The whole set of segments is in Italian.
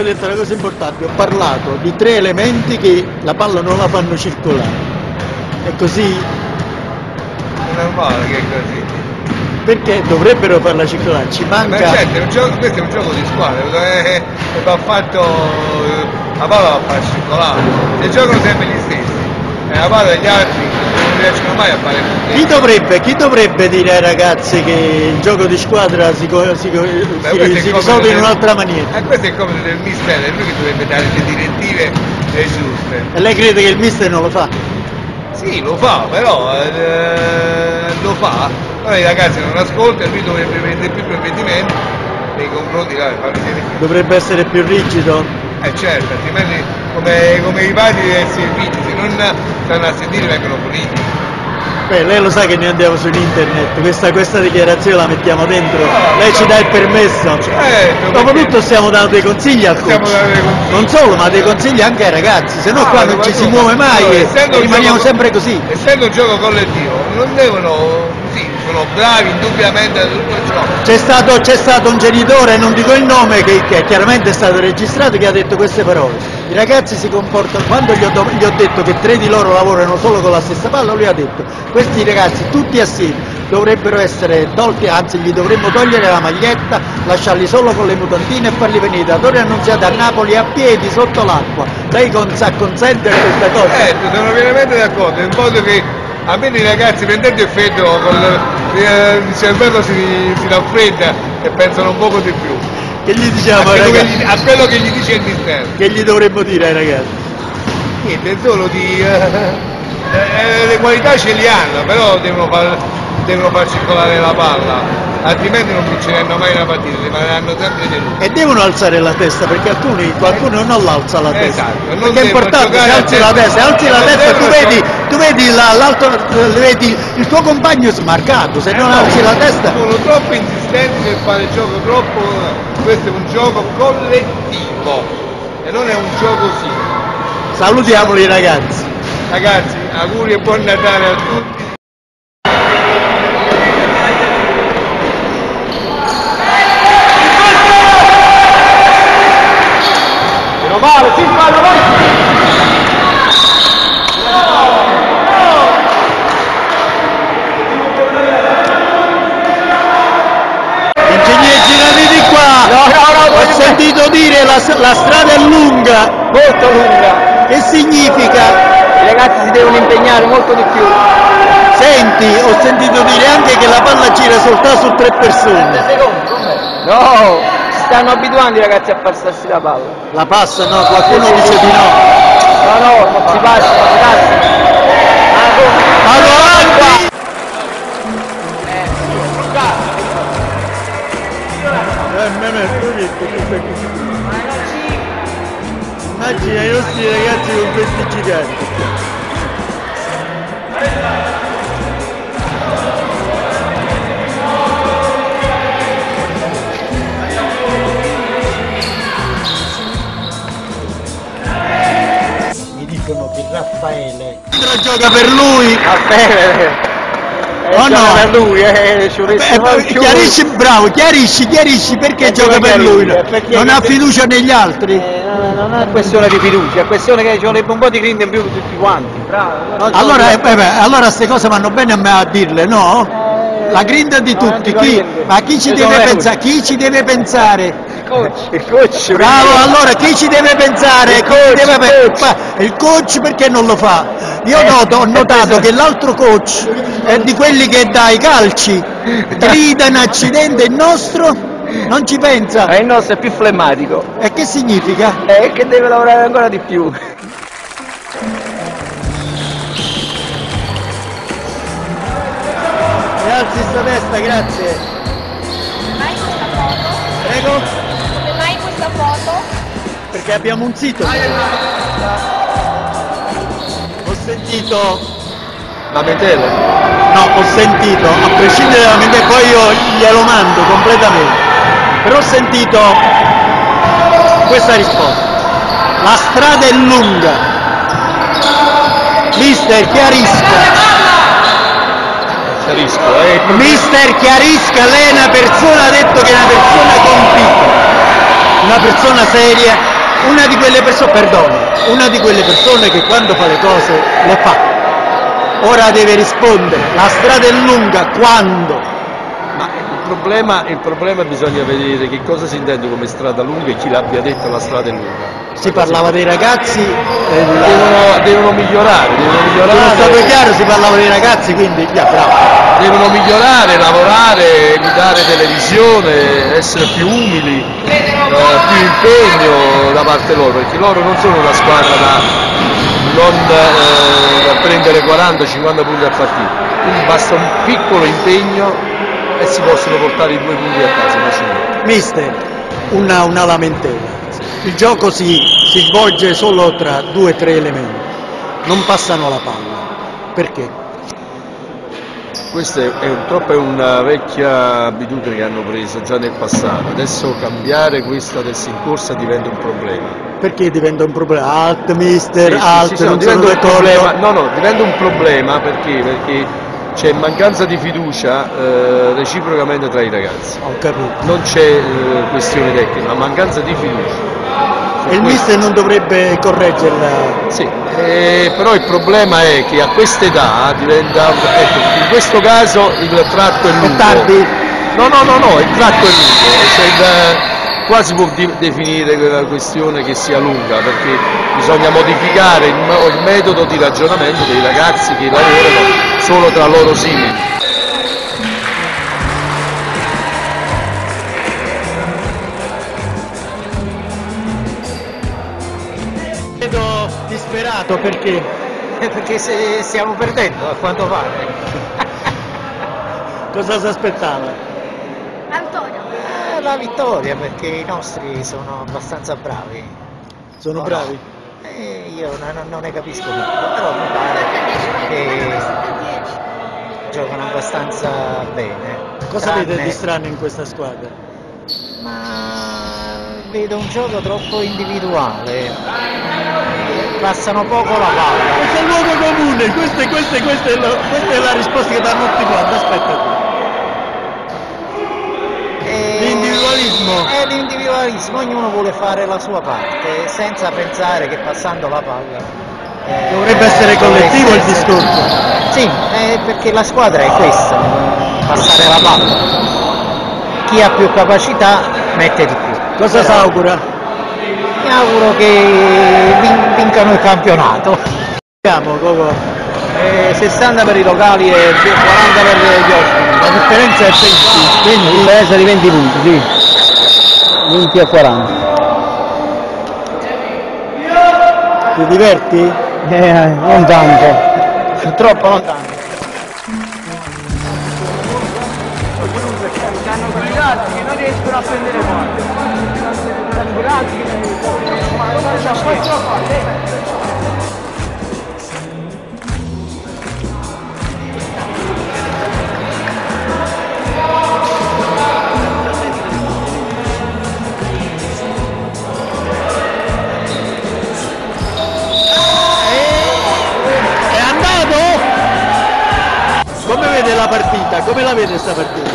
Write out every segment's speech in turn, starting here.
Ho detto una cosa importante, ho parlato di tre elementi che la palla non la fanno circolare. È così? È normale che è così. Perché dovrebbero farla circolare? Ci Ma manca. certo, è un gioco- questo è un gioco di squadra, eh, eh, va fatto. La palla va a far circolare. Se giocano sempre gli stessi, e la palla degli altri riescono mai a fare Chi dovrebbe, chi dovrebbe dire ai ragazzi che il gioco di squadra si, si Beh, si- risolve in un'altra maniera? E questo è il compito del mister, è lui che dovrebbe dare le direttive eh, giuste. E lei crede che il mister non lo fa? Sì, lo fa, però eh, lo fa, però i ragazzi non ascoltano e lui dovrebbe prendere più provvedimenti nei confronti. Dovrebbe essere più rigido? Eh certo, altrimenti come, come i padri deve essere figli, se non stanno a sentire vengono puniti. Beh, lei lo sa che noi andiamo su internet, questa, questa dichiarazione la mettiamo dentro, Ah, lei ci no. dà il permesso. Certo, Dopotutto stiamo dando dei consigli al coach. dei consigli. Non solo, ma dei consigli anche ai ragazzi, se no qua non ci si muove mai no, e, e rimaniamo gioco- sempre così. Essendo un gioco collettivo, non devono, sì, sono bravi indubbiamente tutto ciò. C'è stato, c'è stato un genitore, non dico il nome, che, che chiaramente è stato registrato, che ha detto queste parole. I ragazzi si comportano, quando gli ho, gli ho detto che tre di loro lavorano solo con la stessa palla, lui ha detto, questi ragazzi tutti assieme dovrebbero essere tolti, anzi gli dovremmo togliere la maglietta, lasciarli solo con le mutantine e farli venire da Torre Annunziata a Napoli a piedi sotto l'acqua. Lei con, sa, consente a questa cosa? Certo, sono pienamente d'accordo, in modo che almeno i ragazzi prendendo il freddo con il, il cervello si, si raffredda e pensano un poco di più. Che gli A diciamo quello, che gli, a quello che gli dice il mister. Che gli dovremmo dire ai ragazzi? Niente, solo di... eh, eh, le qualità ce li hanno, però devono far, devono far circolare la palla, altrimenti non vinceranno mai una partita, rimarranno sempre delusi. E devono alzare la testa perché alcuni, qualcuno non l'alza la testa. Esatto, non è importante, se alzi la testa. alzi la Non testa, tu vedi, tu vedi la- l'altro, vedi il tuo compagno smarcato, se non Eh, alzi la testa. Sono troppo insistenti nel fare il gioco troppo... Questo è un gioco collettivo e non è un gioco singolo. Salutiamoli ragazzi. Ragazzi, auguri e buon Natale a tutti. Meno male, si fa la Ingegnere Ho sentito dire la, la strada è lunga, Molto lunga. che significa? I ragazzi si devono impegnare molto di più. Senti, ho sentito dire anche che la palla gira soltanto su tre persone. No, stanno abituando i ragazzi a passarsi la palla. La passa, no? Qualcuno dice di no. No, no, si passa, si passa. Ah, avanti! Immagina i nostri ragazzi con questi giganti. Dicono che Raffaele gioca per lui. Va bene. Eh, Oh, gioca no. per lui, eh, Eh, più. chiarisci, bravo, chiarisci, chiarisci perché Perché gioca lo per lui. Perché- Non ha fiducia negli altri. Eh, no, no, non è questione di fiducia, è questione che ci vorrebbe un po' di grinta in più per tutti quanti. Bravo. Allora, solo- eh, beh, beh, allora queste cose vanno bene a me a dirle, no? Eh, La grinta di no, tutti, chi, ma chi ci deve pensare? Chi ci deve pensare? Il coach. Il coach. Bravo, allora chi ci deve pensare? Il coach, deve coach. il coach perché non lo fa? Io Eh, noto- ho notato esatto. che l'altro coach è di quelli che dà i calci, grida in accidente, il nostro non ci pensa. Eh, il nostro è più flemmatico. E che significa? È che deve lavorare ancora di più. Rialzi sta testa, grazie. Prego? Perché abbiamo un sito. Ho sentito, Lamentele? no, ho sentito, a prescindere da me, poi io glielo mando completamente. Però ho sentito questa risposta. La strada è lunga. Mister, chiarisca. Chiarisco, eh. Mister, chiarisca, lei è una persona, ha detto che è una persona compita. Una persona seria, una di quelle persone, perdono, una di quelle persone che quando fa le cose le fa. Ora deve rispondere, la strada è lunga, quando? Ma il problema, il problema bisogna vedere che cosa si intende come strada lunga e chi l'abbia detto la strada è lunga. Si parlava dei ragazzi, eh, Devono, devono migliorare, devono sono stato migliorare, chiaro, si parlava dei ragazzi, quindi, yeah, bravo. devono migliorare, lavorare, evitare televisione, essere più umili, più impegno da parte loro, perché loro non sono una squadra da, non, eh, da prendere 40-50 punti a partita, quindi basta un piccolo impegno e si possono portare i due punti a casa. Mister, una, una lamentela. Il gioco si, si svolge solo tra due o tre elementi. Non passano la palla. Perché? Questa è, purtroppo è una vecchia abitudine che hanno preso già nel passato, adesso cambiare questa adesso in corsa diventa un problema. Perché diventa un problema? Alt, mister, Sì, alt, sì, sì, non diventa un problema, no, no, diventa un problema perché, perché c'è mancanza di fiducia eh, reciprocamente tra i ragazzi. Ho capito. Non c'è eh, questione tecnica, ma mancanza di fiducia. E il mister non dovrebbe correggerla. Sì, eh, però il problema è che a questa età diventa, ecco, in questo caso il tratto è lungo. È tardi? No, no, no, no, il tratto è lungo, cioè il- quasi può di- definire quella questione che sia lunga, perché bisogna modificare il, il metodo di ragionamento dei ragazzi che lavorano solo tra loro simili. Disperato perché Perché se stiamo perdendo a quanto pare. cosa si aspettava? Antonio, Eh, la vittoria perché i nostri sono abbastanza bravi. Sono Oh, bravi? Eh, io non, non ne capisco molto, però mi pare che giocano abbastanza bene. Cosa Tranne- vede di strano in questa squadra? Ma vedo un gioco troppo individuale. Passano poco la palla. Questo è il luogo comune, questa, è- questa, questa, è la, questa è la risposta che danno tutti quanti, aspetta tu. E- L'individualismo. È l'individualismo, ognuno vuole fare la sua parte senza pensare che passando la palla. eh, Dovrebbe essere collettivo il discorso. Sì, eh, perché la squadra è questa, passare la palla. Chi ha più capacità mette di più. Cosa si augura? Mi auguro che vin- vincano il campionato. Vediamo, Coco. Eh, 60 per i locali e 40 per gli ospiti. La differenza è 20. La differenza di 20 punti, sì. 20 a 40. Ti diverti? Eh, non tanto. Troppo non tanto. Vede questa partita?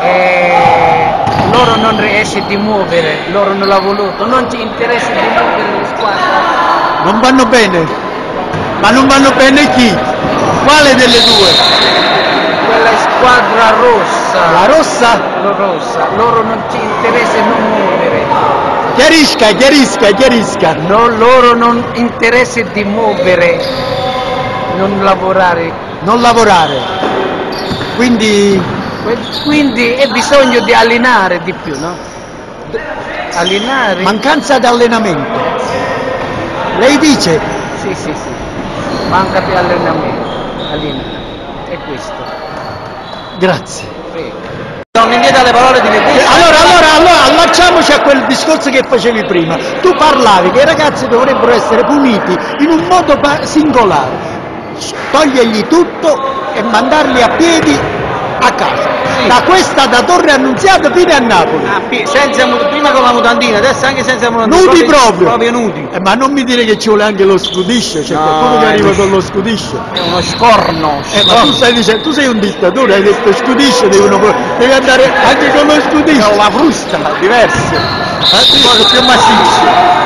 Eh, loro non riesce di muovere, loro non l'ha voluto, non ci interessa di muovere le squadre. Non vanno bene? Ma non vanno bene chi? Quale delle due? Quella squadra rossa, La rossa? la rossa, loro non ci interessa non muovere, Chiarisca, chiarisca, chiarisca. No, loro non interessa di muovere, non lavorare. Non lavorare. Quindi Quindi è bisogno di allenare di più, no? Allenare? mancanza di allenamento. Lei dice Sì, sì, sì. Manca di allenamento. Allenare. È questo. grazie. Prego. Non mi chieda le parole di me. Allora, allora, allora, allacciamoci a quel discorso che facevi prima. Tu parlavi che i ragazzi dovrebbero essere puniti in un modo singolare. Togliergli tutto e mandarli a piedi a casa. Da questa, da Torre Annunziata fino a Napoli. Ah, senza prima con la mutandina, adesso anche senza mutandina. Nudi proprio. Proprio nudi. Eh, ma non mi dire che ci vuole anche lo scudiscio, c'è No, qualcuno che arriva uno- con lo scudiscio. È uno scorno. Eh, ma tu stai dicendo, tu sei un dittatore, hai detto scudiscio, devono, devi andare anche con lo scudiscio. Con la frusta, diverso. Eh, più massicce.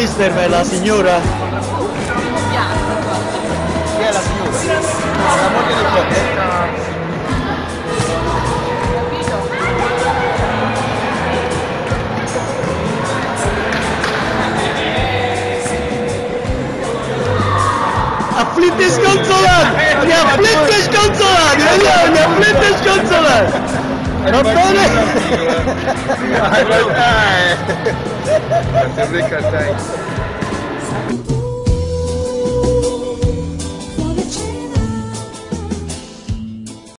Mister, è la signora? Chi è la signora? La moglie del Conte. Afflitti e sconsolati! Gli afflitti e sconsolati! Vediamo, gli afflitti e sconsolati! Va bene? Sempre cantai.